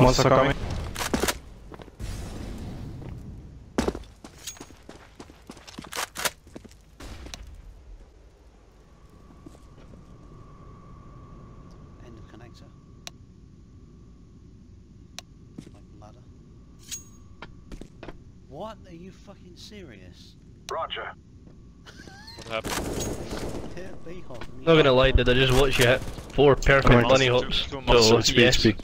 Monster coming. End of connector. Like ladder. What? Are you fucking serious? Roger. What happened? Hit. Not gonna lie, did I just watch you hit four perfect bunny hops? two So, monsters. Yes. Speed.